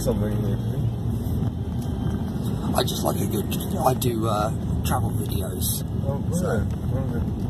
something here. I just like a good. I do uh, travel videos. Oh. So-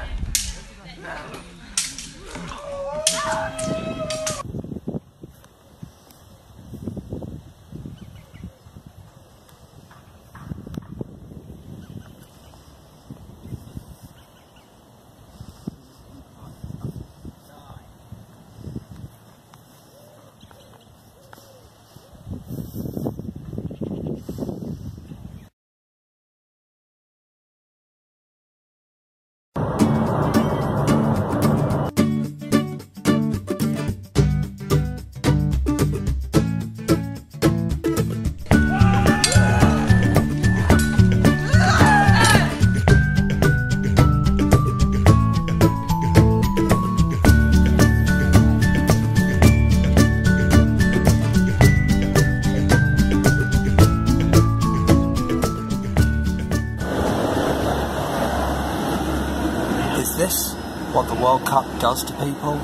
this what the World Cup does to people?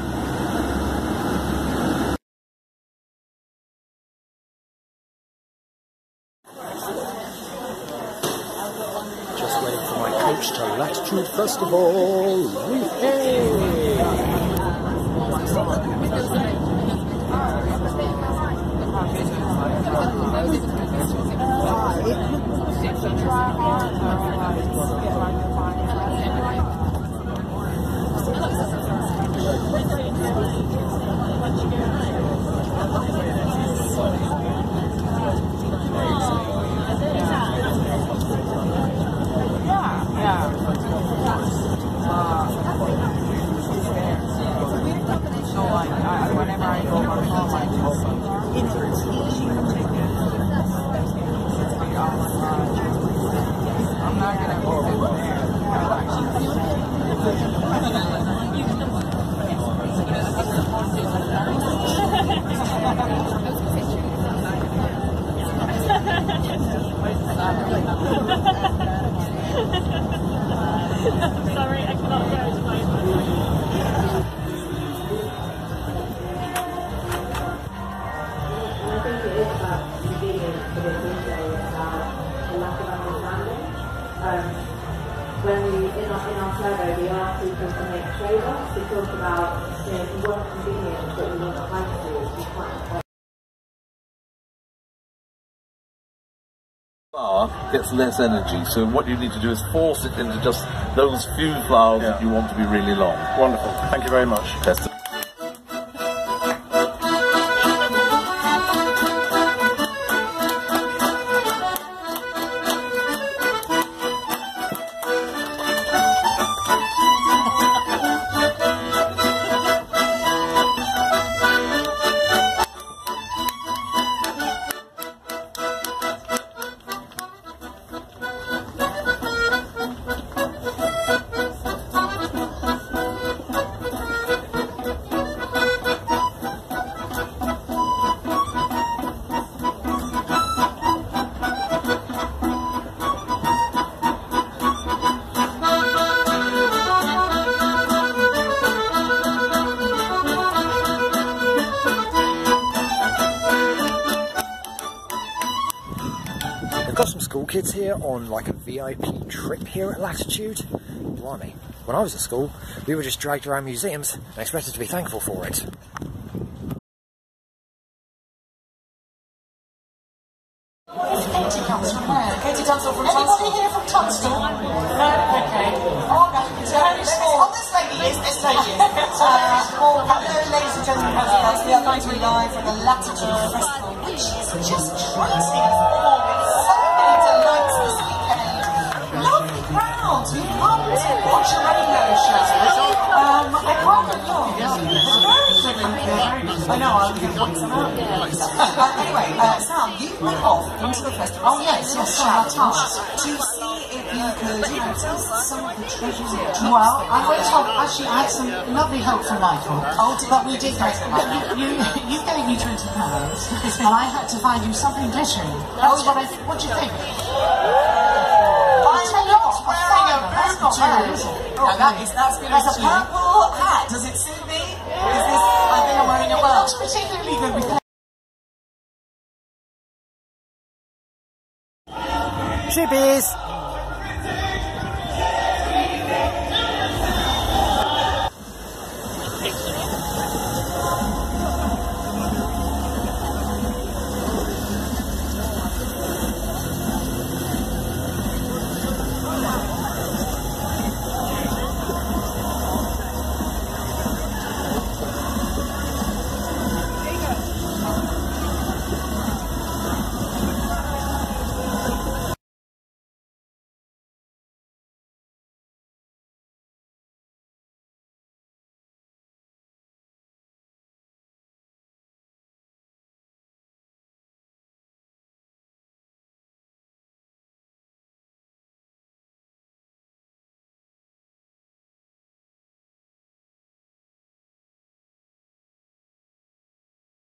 Just waiting for my coach to Latitude first Festival. So whenever I go in our, in our survey, we asked people to make trade-offs. We talked about, you know, if we want convenience, but we want high schools, we can't flower gets less energy. So what you need to do is force it into just those few flowers that you want to be really long. Wonderful. Thank you very much. Best school kids here on like a VIP trip here at Latitude. Blimey. When I was at school, we were just dragged around museums and expected to be thankful for it. Katie comes from where? Katie from here from okay. Oh, no. This lady is, this lady is. Hello, ladies and gentlemen, we are live from the Latitude Festival, which is just tracing come to watch a radio show. Um, I thank you. I know, I'm going to point some out. Anyway, uh, Sam, you went off into the festival. Oh, yes, yes, task to see if you could, you know, tell some of the treasures of the Well, I went off, actually, I had some lovely help from Michael. Oh, but we did go. You, you, you gave me twenty pounds, and I had to find you something glittering. That's what I. What do you think? I tell you what, wearing a That's not bad, is it? Oh, that is, that's good. It's a purple hat. Does it suit me? Is this, I think I'm wearing a well. Looks particularly good with Chippies!